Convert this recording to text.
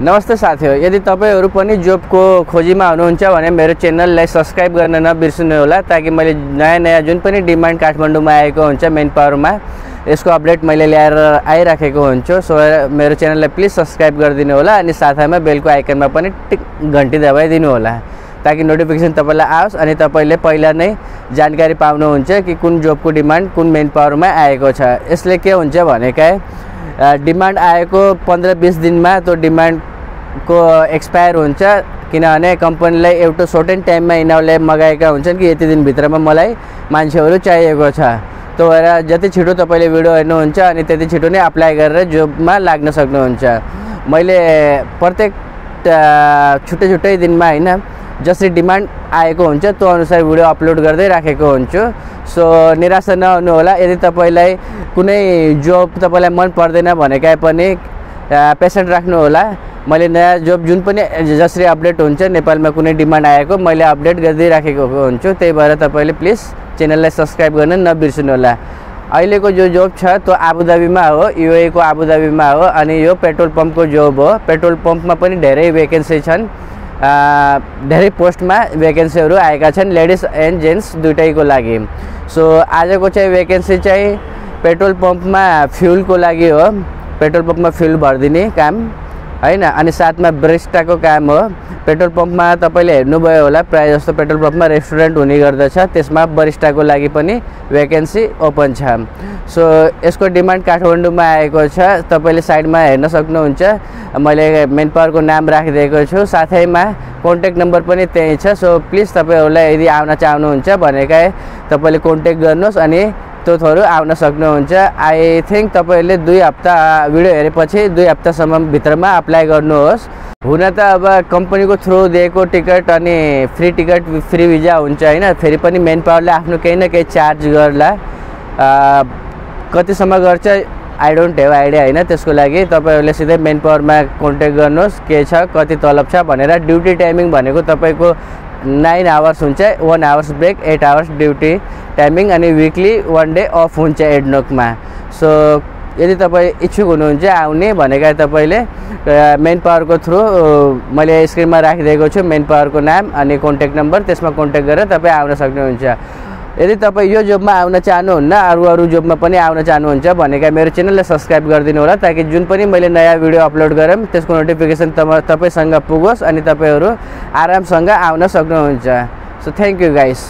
नमस्ते साथीहरू यदि तपाईँहरू पनि जबको खोजीमा हुनुहुन्छ भने मेरो च्यानललाई सब्सक्राइब गर्न नबिर्सिनु होला ताकि मैले नयाँ नयाँ जुन पनि डिमान्ड काठमाडौँमा आएको हुन्छ मेन पावरमा यसको अपडेट मैले ल्याएर आइराखेको हुन्छु। सो मेरो च्यानललाई प्लिज सब्सक्राइब गरिदिनु होला अनि साथैमा बेलको आइकनमा पनि टिक घन्टी दबाइदिनु होला ताकि नोटिफिकेसन तपाईँलाई आओस् अनि तपाईँले पहिला नै जानकारी पाउनुहुन्छ कि कुन जबको डिमान्ड कुन मेन पावरमा आएको छ। यसले के हुन्छ भनेकै डिमान्ड आएको पन्ध्र बिस दिनमा त्यो डिमान्डको एक्सपायर हुन्छ। किनभने कम्पनीलाई एउटा सर्टेन टाइममा यिनीहरूले मगाएका हुन्छन् कि यति दिनभित्रमा मलाई मान्छेहरू चाहिएको छ। त्यो भएर जति छिटो तपाईँले भिडियो हेर्नुहुन्छ अनि त्यति छिटो नै अप्लाई गरेर जबमा लाग्न सक्नुहुन्छ। मैले प्रत्येक छुट्टै छुट्टै दिनमा होइन जसरी डिमान्ड आएको हुन्छ त्यो अनुसार भिडियो अपलोड गर्दै राखेको हुन्छु। सो निराशा नहुनु होला यदि तपाईँलाई कुनै जब तपाईँलाई मन पर्दैन भनेकै पनि पेसेन्ट राख्नु होला मैले नयाँ जब जुन पनि जसरी अपडेट हुन्छ नेपालमा कुनै डिमान्ड आएको मैले अपडेट गरिदिइराखेको हुन्छु। त्यही भएर तपाईँले प्लिज च्यानललाई सब्सक्राइब गर्न नबिर्सिनु होला अहिलेको जो जब छ त्यो आबुधाबीमा हो युएको आबुधाबीमा हो अनि यो पेट्रोल पम्पको जब हो। पेट्रोल पम्पमा पनि धेरै भेकेन्सी छन्। धेरै पोस्टमा भेकेन्सीहरू आएका छन् लेडिज एन्ड जेन्ट्स दुइटैको लागि। सो आजको चाहिँ भेकेन्सी चाहिँ पेट्रोल पम्पमा फ्युलको लागि हो। पेट्रोल पम्पमा फ्युल भरिदिने काम। होइन अनि साथमा ब्रिस्टाको काम हो। पेट्रोल पम्पमा तपाईँले हेर्नुभयो होला प्रायः जस्तो पेट्रोल पम्पमा रेस्टुरेन्ट हुने गर्दछ। त्यसमा बरिस्टाको लागि पनि भेकेन्सी ओपन छ। सो यसको डिमान्ड काठमाडौँमा आएको छ। तपाईँले साइडमा हेर्न सक्नुहुन्छ। मैले मेन पावरको नाम राखिदिएको छु। साथैमा कन्ट्याक्ट नम्बर पनि त्यहीँ छ। सो प्लिज तपाईँहरूलाई यदि आउन चाहनुहुन्छ भनेकै तपाईँले कन्ट्याक्ट गर्नुहोस् अनि त्यो थोरो आउन सक्नुहुन्छ। आई थिङ्क तपाईँहरूले दुई हप्ता भिडियो हेरेपछि दुई हप्तासम्म भित्रमा अप्लाई गर्नुहोस्। हुन त अब कम्पनीको थ्रु दिएको टिकट अनि फ्री टिकट फ्री भिजा हुन्छ होइन। फेरि पनि मेन पावरले आफ्नो केही न केही चार्ज गर्ला। कतिसम्म गर्छ? आई डोन्ट हेभ आइडिया होइन त्यसको लागि। तपाईँहरूले सिधै मेन पावरमा कन्ट्याक्ट गर्नुहोस्। के छ कति तलब छ भनेर ड्युटी टाइमिङ भनेको तपाईँको नाइन आवर्स हुन्छ one hours break eight hours duty timing अनि विकली वान डे अफ हुन्छ एडनोकमा सो यदि तपाईँ इच्छुक हुनुहुन्छ आउने भनेका तपाईँले मेन पावरको थ्रु मैले स्क्रिनमा राखिदिएको छु मेन पावरको नाम अनि कन्ट्याक्ट नम्बर त्यसमा कन्ट्याक्ट गरेर तपाईँ आउन सक्नुहुन्छ। यदि तपाईँ यो जबमा आउन चाहनुहुन्न अरू अरू जबमा पनि आउन चाहनुहुन्छ भनेका मेरो च्यानललाई सब्सक्राइब गरिदिनु होला ताकि जुन पनि मैले नयाँ भिडियो अपलोड गरेँ त्यसको नोटिफिकेसन तप तपाईँसँग पुगोस् अनि तपाईँहरू आरामसँग आउन सक्नुहुन्छ। So thank you guys